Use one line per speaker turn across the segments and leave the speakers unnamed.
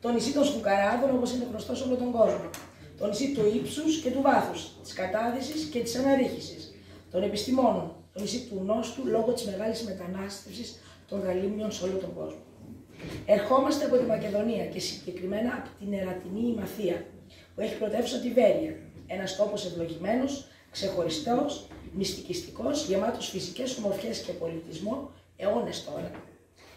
Το νησί των Σκουκαράδων, όπως είναι γνωστό σε όλο τον κόσμο. Το νησί του ύψους και του βάθους, της κατάδυσης και της αναρρίχησης. Των επιστημόνων. Το νησί του νόστου λόγω της μεγάλης μετανάστευσης των γαλήμιων σε όλο τον κόσμο. Ερχόμαστε από τη Μακεδονία και συγκεκριμένα από την Ερατινή Ημαθία, που έχει πρωτεύουσα τη Βέρεια. Ένας τόπος ευλογημένος, ξεχωριστός, μυστικιστικός, γεμάτος φυσικές ομορφιές και πολιτισμό, αιώνες τώρα.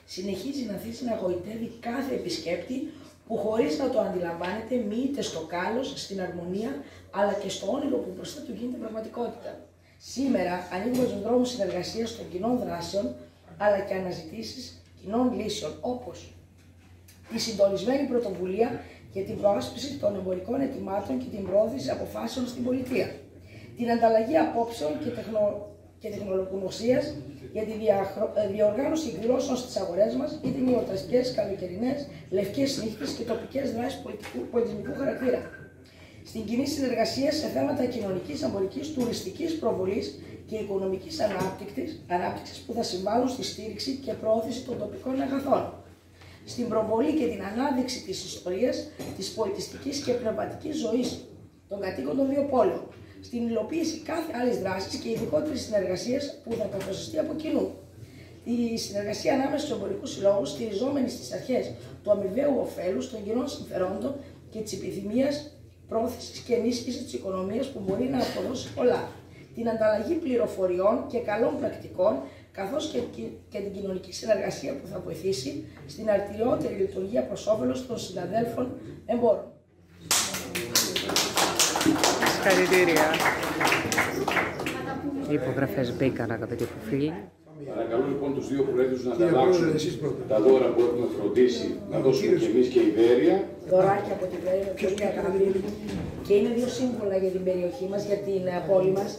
Συνεχίζει να θύσει να γοητεύει κάθε επισκέπτη που χωρίς να το αντιλαμβάνεται μοιείται στο κάλος, στην αρμονία, αλλά και στο όνειρο που μπροστά του γίνεται πραγματικότητα. Σήμερα ανοίγουμε τον δρόμο συνεργασίας των κοινών δράσεων, αλλά και αναζητήσεις κοινών λύσεων, όπως η συντονισμένη πρωτοβουλία για την προάσπιση των εμπορικών ετοιμάτων και την πρόθεση αποφάσεων στην πολιτεία, την ανταλλαγή απόψεων και, τεχνο... και τεχνολογνωσίας για τη ε, διοργάνωση εκδηλώσεων στις αγορές μας, είτε μειωταστικέ, καλοκαιρινές, λευκές νύχτες και τοπικές δράσεις πολιτισμικού χαρακτήρα. Στην κοινή συνεργασία σε θέματα κοινωνικής, εμπορικής, τουριστικής προβολής και οικονομικής ανάπτυξης που θα συμβάλλουν στη στήριξη και πρόθεση των τοπικών αγαθών. Στην προβολή και την ανάδειξη της ιστορίας, της πολιτιστικής και πνευματικής ζωής των κατοίκων των δύο πόλεων στην υλοποίηση κάθε άλλης δράσης και ειδικότερης συνεργασίας που θα καθοριστεί από κοινού. Η συνεργασία ανάμεσα στους εμπορικούς συλλόγους, στηριζόμενη στις αρχές του αμοιβαίου ωφέλους, των κοινών συμφερόντων και της επιθυμίας πρόθεσης και ενίσχυσης της οικονομίας που μπορεί να αποδώσει πολλά. Την ανταλλαγή πληροφοριών και καλών πρακτικών, καθώς και, και την κοινωνική συνεργασία που θα βοηθήσει στην αρτηριότερη λειτουργία προς όφελος των συναδέλφων εμπόρων.
Συγχαρητήρια. Οι υπογραφές μπήκαν, αγαπητοί φίλοι.
Παρακαλώ λοιπόν τους δύο προέδρους να ανταλλάξουν τα δώρα που έχουμε φροντίσει να δώσουμε και εμείς και η Βέρεια.
Δωράκια από την Βέρεια, πολύ αγαπητοί. Και είναι δύο σύμβολα για την περιοχή μας, για την ε, πόλη μας.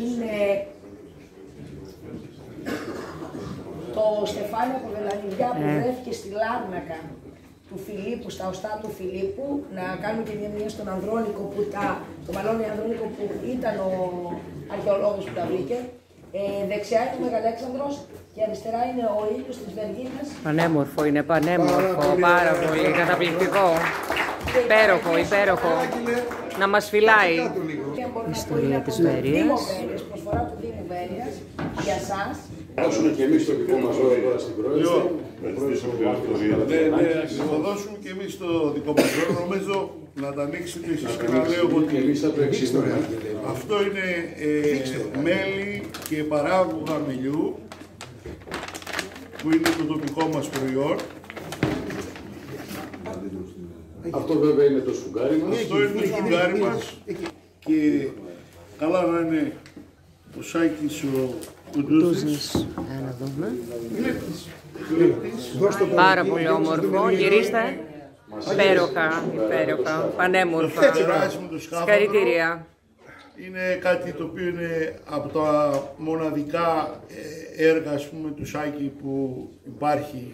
Είναι το στεφάνι από Βελανιδιά που ε. βρέθηκε στη Λάρνακα του Φιλίππου, στα οστά του Φιλίππου, να κάνουμε και μια μία στον Ανδρώνικο που τα, το μαλώνει Ανδρώνικο που ήταν ο αρχαιολόγος που τα βρήκε. Ε, δεξιά είναι ο Μεγαλέξανδρος και αριστερά είναι ο ήλιος της Βεργίνας.
Πανέμορφο είναι, πανέμορφο, πάρα πολύ, καταπληκτικό. Υπέροχο, υπέροχο. Να μας φυλάει. Η ιστορία της Βέρειας.
Προσφορά του Δήμου Βέρειας για σας.
Δώσουμε και εμείς το δικό μας ρόλο τώρα στην Πρόεδρο.
Ναι, ναι, θα δώσουμε και εμείς το δικό μας ρόλο. Νομίζω να τα ανοίξετε εσείς. Και να λέω ότι αυτό είναι ε, μέλι και παράγωγα μελιού που είναι το τοπικό μας προϊόν.
Αυτό βέβαια είναι το σφουγγάρι μας.
Αυτό είναι το σφουγγάρι μας. και καλά να είναι ο Σάκης ο
Κουντούζης. Να δούμε. Πάρα πολύ όμορφο. Γυρίστε. Υπέροχα, υπέροχα, πανέμορφα. Συγχαρητήρια.
Είναι κάτι το οποίο είναι από τα μοναδικά ε, έργα ας πούμε, του Σάκη που υπάρχει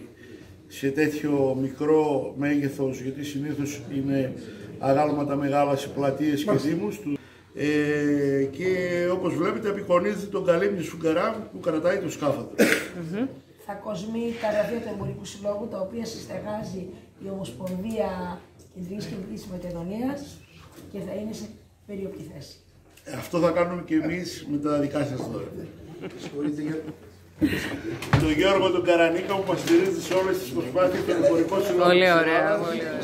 σε τέτοιο μικρό μέγεθος γιατί συνήθως είναι αγάλματα μεγάλα σε πλατείες και δήμους ε, και όπως βλέπετε απεικονίζει τον καλύμνη Σουγκαρά που κρατάει το σκάφος
Θα κοσμεί τα γραφεία του Εμπορικού Συλλόγου τα οποία συστεγάζει η Ομοσπονδία Κεντρικής και Δυτικής Μακεδονίας και θα είναι σε περιοπτή θέση.
Αυτό θα κάνουμε και εμείς με τα δικά σας δώρα. τον Γιώργο τον Καρανίκα που μας στηρίζει σε όλες τις προσπάθειες του Εμπορικού Συλλόγου.
Πολύ ωραία, πολύ ωραία.